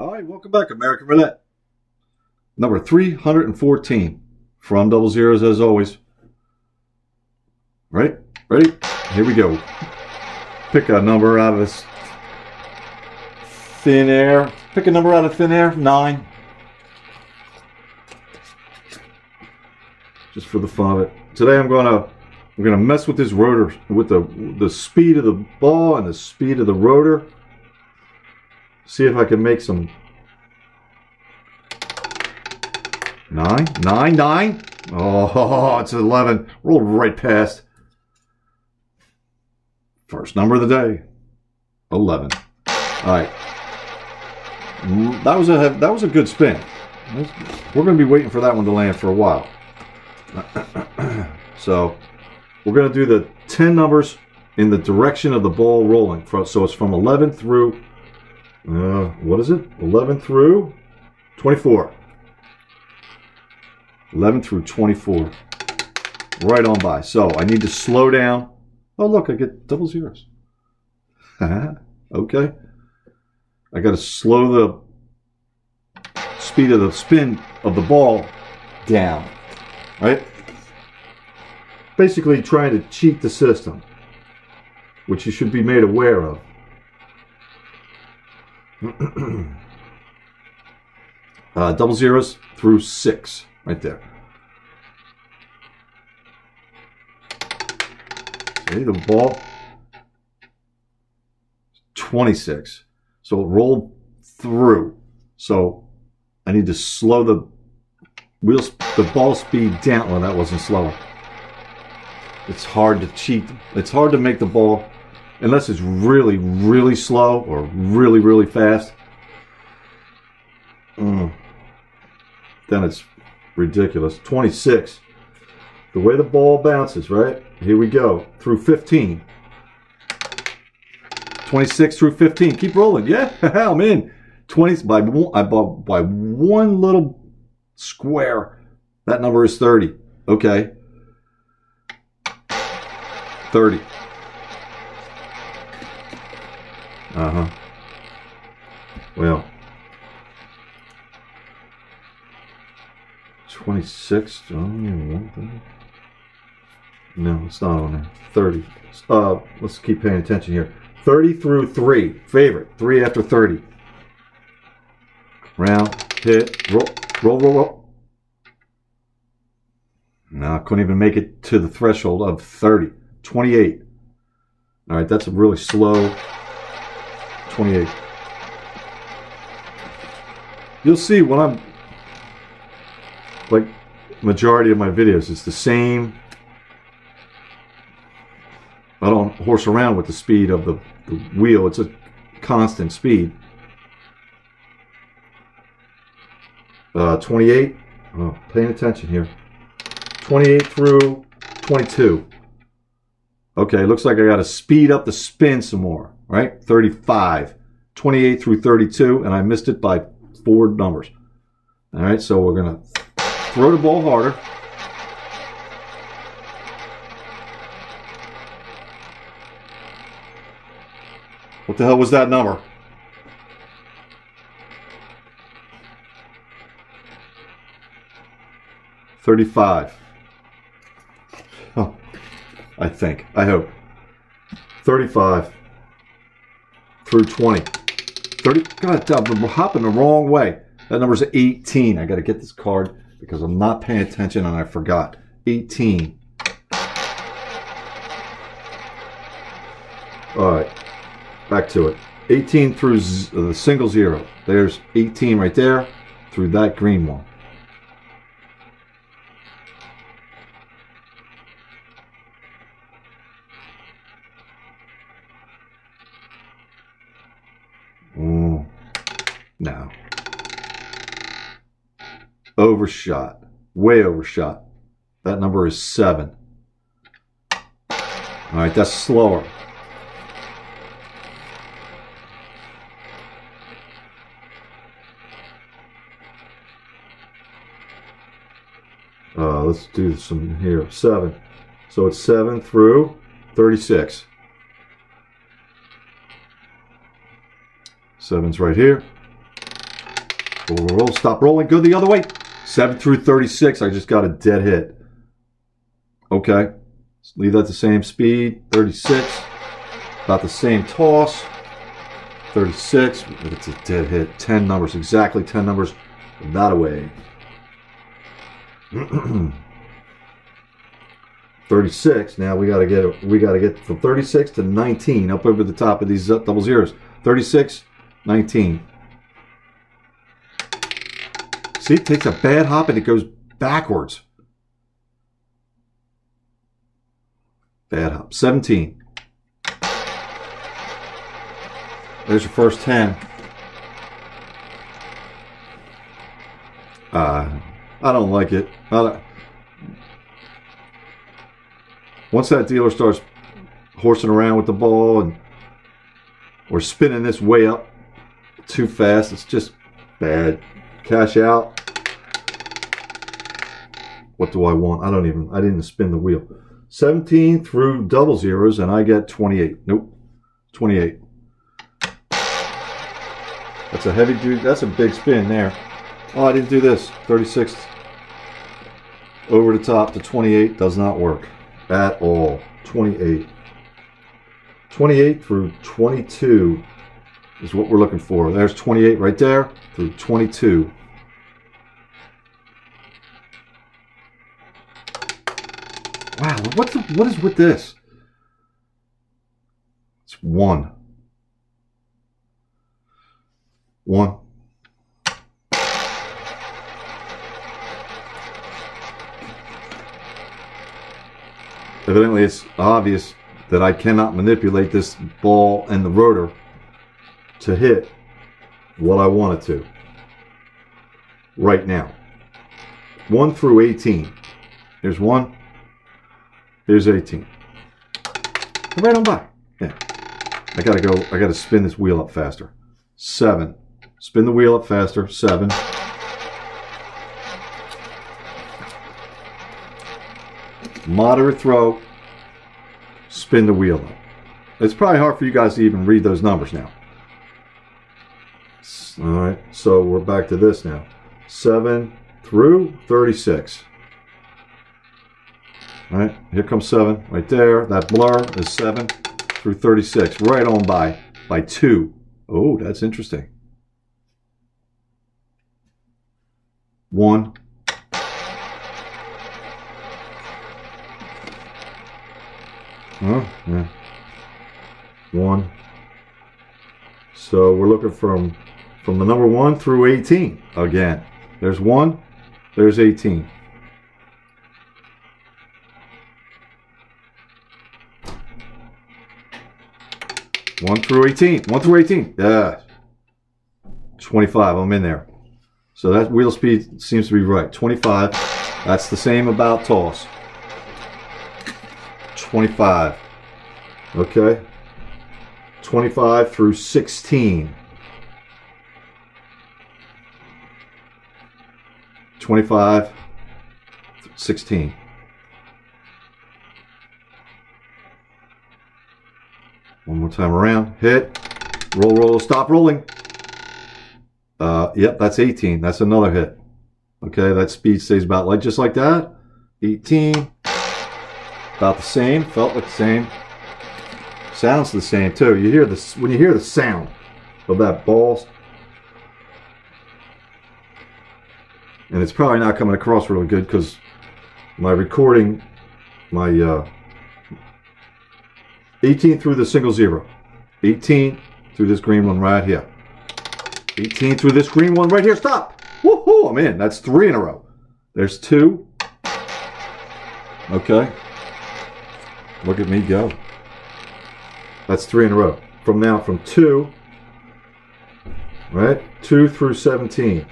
All right, welcome back, American Roulette. Number 314 from Double Zeros as always. Right? Ready? Here we go. Pick a number out of this thin air. Pick a number out of thin air. Nine. Just for the fun of it. Today I'm gonna we're gonna mess with this rotor with the the speed of the ball and the speed of the rotor see if I can make some nine, nine, nine. Oh, it's 11. Rolled right past. First number of the day, 11. All right. Mm, that was a that was a good spin. We're going to be waiting for that one to land for a while. so we're going to do the 10 numbers in the direction of the ball rolling. So it's from 11 through uh, what is it? 11 through 24. 11 through 24. Right on by. So I need to slow down. Oh, look, I get double zeros. okay. I got to slow the speed of the spin of the ball down. Right? Basically trying to cheat the system, which you should be made aware of. uh, double zeros through six, right there. See the ball? 26. So it rolled through. So I need to slow the wheels, the ball speed down. Well, that wasn't slower. It's hard to cheat. It's hard to make the ball unless it's really, really slow or really, really fast, mm, then it's ridiculous. 26. The way the ball bounces, right? Here we go. Through 15. 26 through 15. Keep rolling. Yeah, I'm in. 20 by one, I bought by one little square. That number is 30. Okay. 30. Uh huh. Well, 26. No, it's not on there. 30. Uh, let's keep paying attention here. 30 through 3. Favorite. 3 after 30. Round, hit, roll, roll, roll, roll. No, I couldn't even make it to the threshold of 30. 28. All right, that's a really slow 28. You'll see when I'm, like majority of my videos, it's the same. I don't horse around with the speed of the, the wheel. It's a constant speed. Uh, 28. Oh, paying attention here. 28 through 22. Okay, looks like I got to speed up the spin some more right? 35, 28 through 32, and I missed it by four numbers. All right, so we're going to throw the ball harder. What the hell was that number? Thirty-five. Oh, I think. I hope. Thirty-five through 20. 30, God, uh, I'm hopping the wrong way. That number's 18. I got to get this card because I'm not paying attention and I forgot. 18. All right, back to it. 18 through the uh, single zero. There's 18 right there through that green one. No. Overshot. Way overshot. That number is seven. All right, that's slower. Uh, let's do some here. Seven. So it's seven through 36. Seven's right here. Roll, roll, roll. Stop rolling. Go the other way. 7 through 36. I just got a dead hit. Okay. Leave that the same speed. 36. About the same toss. 36. It's a dead hit. 10 numbers. Exactly 10 numbers. That away. 36. Now we gotta get we gotta get from 36 to 19 up over the top of these uh, double zeros. 36, 19. See, it takes a bad hop and it goes backwards. Bad hop. 17. There's your first 10. Uh, I don't like it. Don't, once that dealer starts horsing around with the ball and or spinning this way up too fast, it's just bad. Cash out. What do I want? I don't even, I didn't spin the wheel. 17 through double zeros and I get 28. Nope, 28. That's a heavy dude. That's a big spin there. Oh, I didn't do this. 36 over the top to 28 does not work at all. 28. 28 through 22 is what we're looking for. There's 28 right there through 22. What's the, what is with this? It's one. One. Evidently, it's obvious that I cannot manipulate this ball and the rotor to hit what I want it to right now. 1 through 18. There's 1. Here's 18. Right on by. Yeah. I gotta go, I gotta spin this wheel up faster. 7. Spin the wheel up faster. 7. Moderate throw. Spin the wheel up. It's probably hard for you guys to even read those numbers now. All right, so we're back to this now. 7 through 36. Right, here comes 7 right there. That blur is 7 through 36. Right on by, by 2. Oh, that's interesting. 1, Huh? Yeah. One. So we're looking from from the number one through 18 again. There's one, there's 18. One through 18. One through 18. Yeah. 25. I'm in there. So that wheel speed seems to be right. 25. That's the same about toss. 25. Okay. 25 through 16. 25, 16. One more time around. Hit. Roll, roll, stop rolling. Uh, yep, that's 18. That's another hit. Okay, that speed stays about like just like that. 18. About the same, felt like the same. Sounds the same too. You hear this when you hear the sound of that ball. And it's probably not coming across really good because my recording, my uh, 18 through the single zero. 18 through this green one right here. 18 through this green one right here. Stop. Woohoo, I'm in. That's three in a row. There's two. Okay. Look at me go. That's three in a row. From now, from two, right? Two through 17.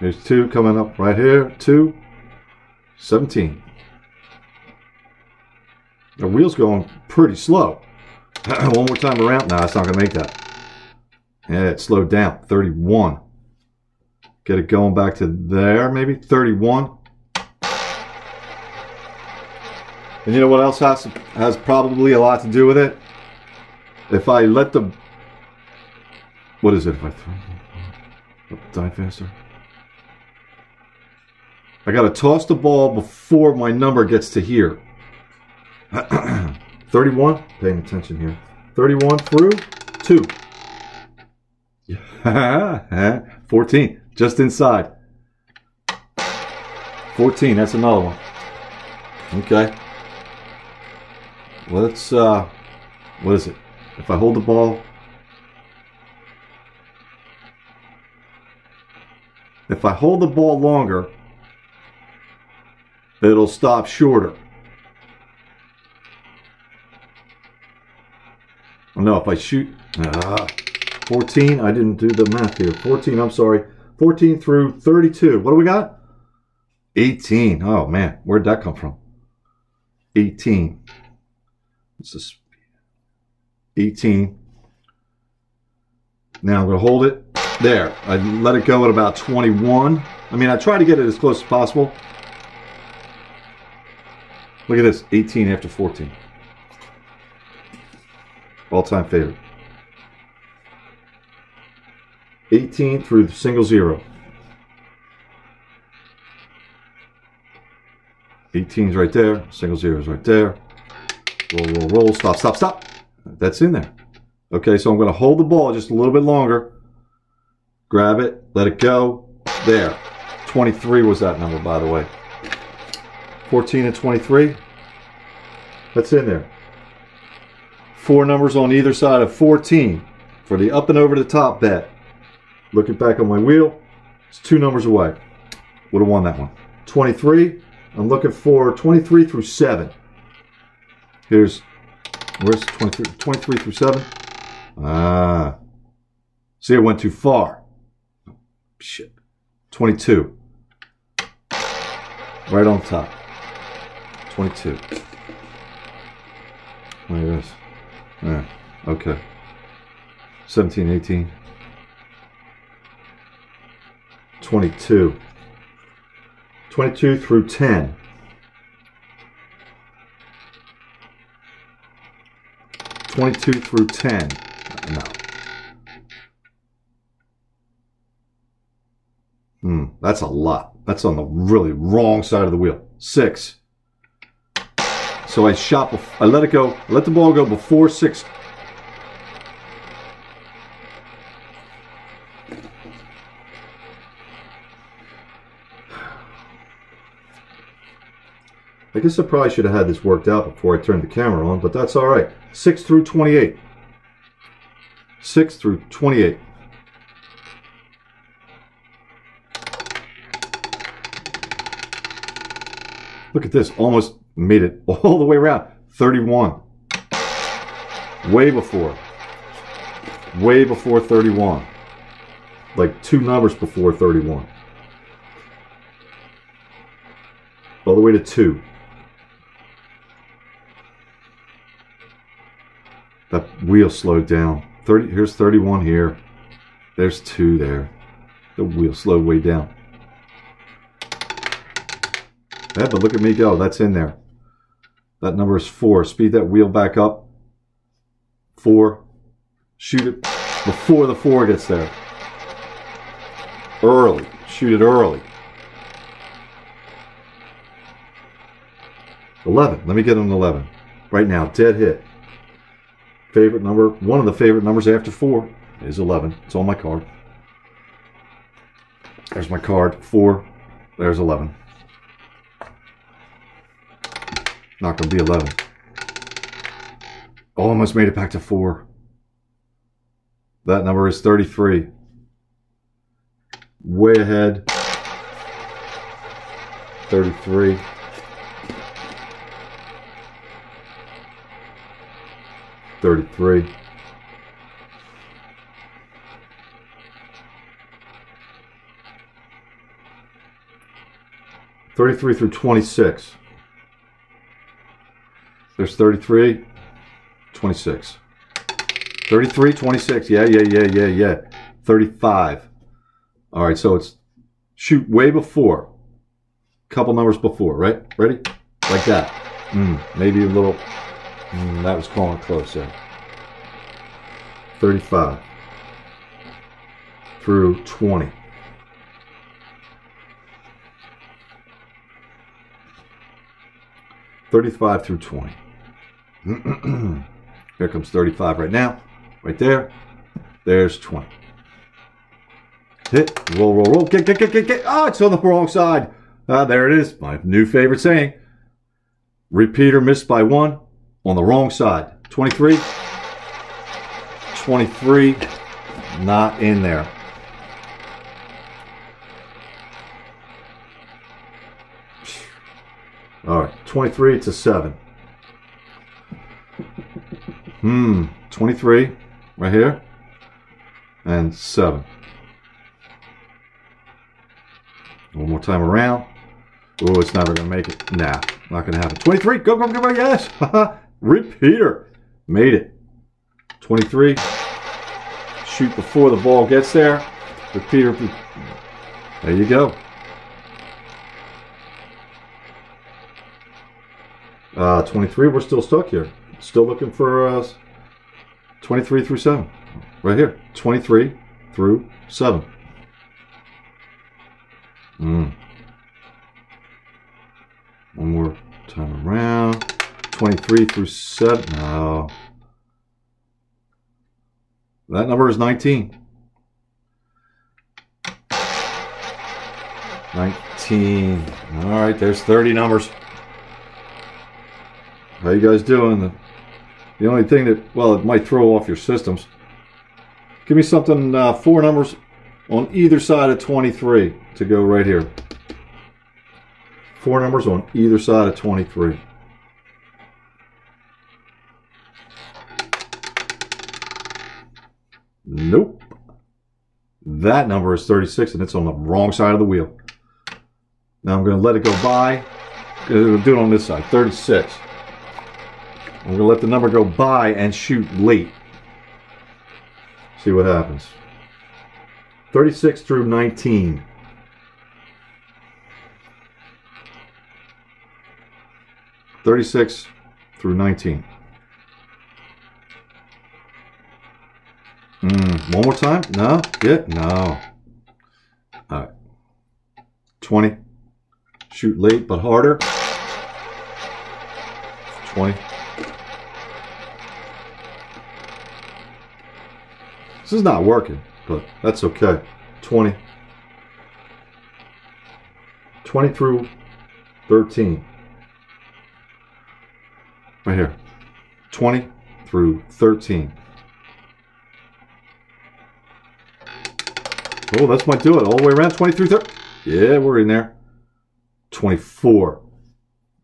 There's two coming up right here. Two, 17. The wheel's going pretty slow. One more time around. No, it's not going to make that. Yeah, it slowed down. 31. Get it going back to there, maybe. 31. And you know what else has, has probably a lot to do with it? If I let the What is it if I throw? Die faster. I got to toss the ball before my number gets to here. 31, paying attention here. 31 through 2. 14, just inside. 14, that's another one. Okay. Let's, uh, what is it? If I hold the ball, if I hold the ball longer, it'll stop shorter. No, if I shoot, ah, 14, I didn't do the math here. 14, I'm sorry. 14 through 32. What do we got? 18. Oh, man, where'd that come from? 18. What's this? 18. Now I'm going to hold it. There. I let it go at about 21. I mean, I try to get it as close as possible. Look at this. 18 after 14. All-time favorite. 18 through single zero. 18's right there. Single zero's right there. Roll, roll, roll. Stop, stop, stop. That's in there. Okay, so I'm going to hold the ball just a little bit longer. Grab it. Let it go. There. 23 was that number, by the way. 14 and 23. That's in there. Four numbers on either side of 14 for the up and over the top bet. Looking back on my wheel, it's two numbers away. Would have won that one. 23. I'm looking for 23 through 7. Here's, where's 23, 23 through 7? Ah. See, I went too far. Shit. 22. Right on top. 22. Look at this. Yeah. Okay. 17, 18. 22. 22 through 10. 22 through 10. No. Hmm, that's a lot. That's on the really wrong side of the wheel. Six. So I shot, I let it go, let the ball go before six. I guess I probably should have had this worked out before I turned the camera on, but that's all right. 6 through 28. 6 through 28. Look at this. Almost made it all the way around. 31. Way before. Way before 31. Like two numbers before 31. All the way to 2. That wheel slowed down. 30 here's 31 here. There's 2 there. The wheel slowed way down. Yeah, but look at me go. That's in there. That number is 4. Speed that wheel back up. 4. Shoot it before the 4 gets there. Early. Shoot it early. 11. Let me get an 11. Right now. Dead hit. Favorite number, one of the favorite numbers after four is 11. It's on my card. There's my card. Four. There's 11. Not going to be 11. Almost made it back to four. That number is 33. Way ahead. 33. 33. Thirty-three through twenty-six. There's 33, 26. 33, 26. Yeah, yeah, yeah, yeah, yeah. 35. All right, so it's shoot way before. Couple numbers before, right? Ready? Like that. Mm, maybe a little Mm, that was calling close there. 35. through 20. Thirty-five through twenty. Here comes thirty-five right now. Right there. There's twenty. Hit. Roll, roll, roll. Get, get, get, get, get. Ah, it's on the wrong side. Ah, there it is. My new favorite saying. Repeater missed by one on the wrong side. 23. 23. Not in there. All right, 23 to 7. Hmm, 23 right here and 7. One more time around. Oh, it's never going to make it. Nah, not going to happen. 23, go, go, go, go, yes. Repeater. Made it. 23. Shoot before the ball gets there. Repeater. There you go. Uh, 23, we're still stuck here. Still looking for uh, 23 through 7. Right here. 23 through 7. Mm. One more time around. 23 through 7. No. That number is 19. 19. All right, there's 30 numbers. How you guys doing? The, only thing that, well, it might throw off your systems. Give me something, uh, four numbers on either side of 23 to go right here. Four numbers on either side of 23. Nope. That number is 36 and it's on the wrong side of the wheel. Now I'm going to let it go by. We'll do it on this side. 36. I'm going to let the number go by and shoot late. See what happens. 36 through 19. Thirty-six through nineteen. Mm, one more time? No? Yeah? No. All right. 20. Shoot late but harder. 20. This is not working, but that's okay. 20. 20 through 13. Right here. 20 through 13. Oh, that's might do it. All the way around. 20 through 30. Yeah, we're in there. 24. All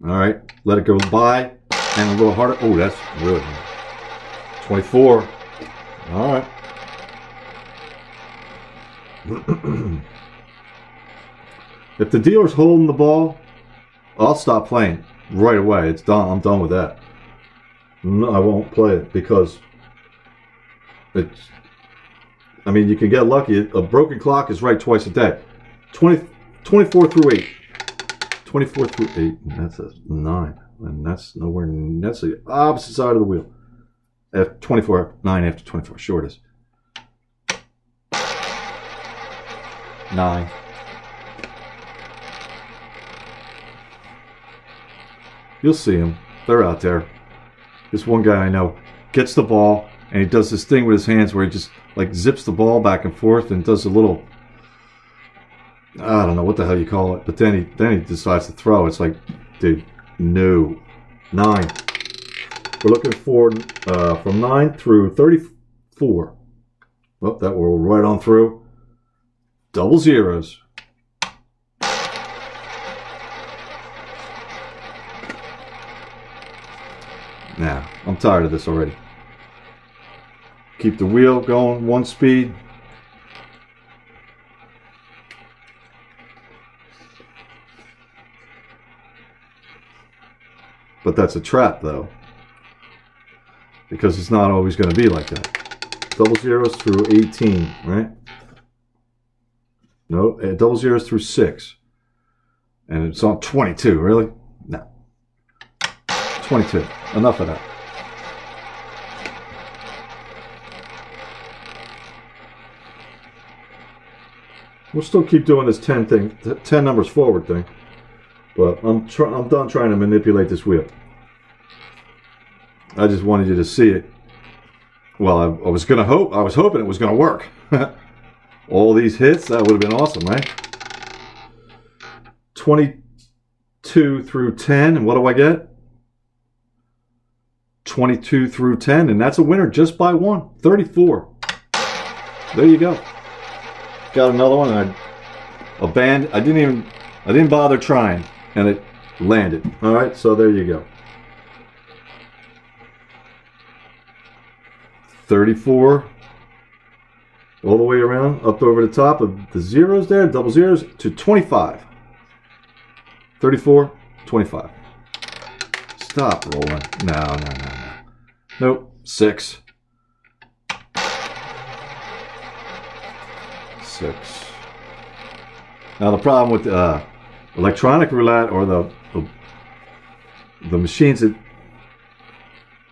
right. Let it go by. And a little harder. Oh, that's really 24. All right. if the dealer's holding the ball, I'll stop playing right away. It's done. I'm done with that. No, I won't play it because it's. I mean, you can get lucky. A broken clock is right twice a day. 20, 24 through 8. 24 through 8. That's a 9. And that's nowhere. That's the opposite side of the wheel. F 24, 9 after 24. Short is. 9. You'll see them. They're out there. This one guy I know gets the ball and he does this thing with his hands where he just like zips the ball back and forth and does a little I don't know what the hell you call it, but then he then he decides to throw. It's like, dude, no, nine. We're looking for uh, from nine through thirty-four. Well, that will right on through. Double zeros. Now, I'm tired of this already. Keep the wheel going one speed. But that's a trap though. Because it's not always going to be like that. Double zeros through 18, right? No, uh, double zeros through 6. And it's on 22, really? No. 22. Enough of that. We'll still keep doing this 10 thing, 10 numbers forward thing. But I'm, I'm done trying to manipulate this wheel. I just wanted you to see it. Well, I, I was going to hope, I was hoping it was going to work. All these hits, that would have been awesome, right? 22 through 10, and what do I get? 22 through 10, and that's a winner just by one. 34. There you go. Got another one, and I, a band. I didn't even, I didn't bother trying, and it landed. All right, so there you go. 34 all the way around up over the top of the zeros there double zeros to 25 34 25 stop rolling. No no no no. Nope six. Six. Now the problem with uh, electronic roulette or the, the the machines that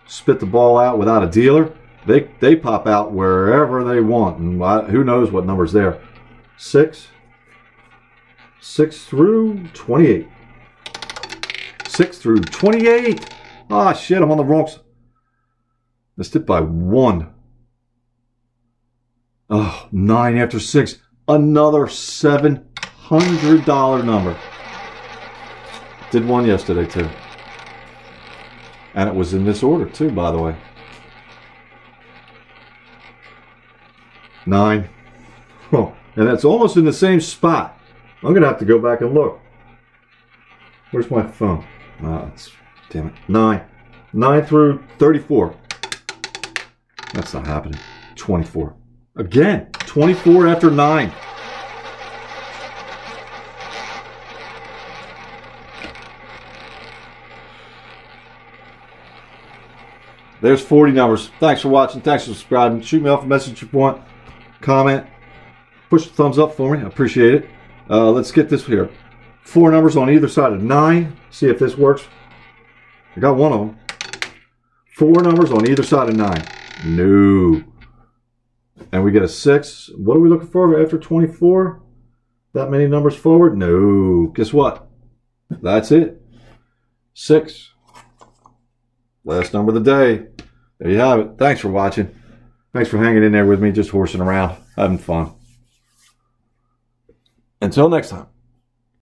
spit the ball out without a dealer they they pop out wherever they want, and who knows what numbers there. Six, six through twenty-eight. Six through twenty-eight. Ah, shit! I'm on the wrong. Missed it by one. Oh, nine after six. Another seven hundred dollar number. Did one yesterday too. And it was in this order too, by the way. Nine. Oh, and that's almost in the same spot. I'm going to have to go back and look. Where's my phone? Oh, it's, damn it. Nine. Nine through 34. That's not happening. 24. Again, 24 after nine. There's 40 numbers. Thanks for watching. Thanks for subscribing. Shoot me off a message if you want comment, push the thumbs up for me. I appreciate it. Uh, let's get this here. Four numbers on either side of nine. See if this works. I got one of them. Four numbers on either side of nine. No. And we get a six. What are we looking for after 24? That many numbers forward? No. Guess what? That's it. Six. Last number of the day. There you have it. Thanks for watching. Thanks for hanging in there with me, just horsing around, having fun. Until next time.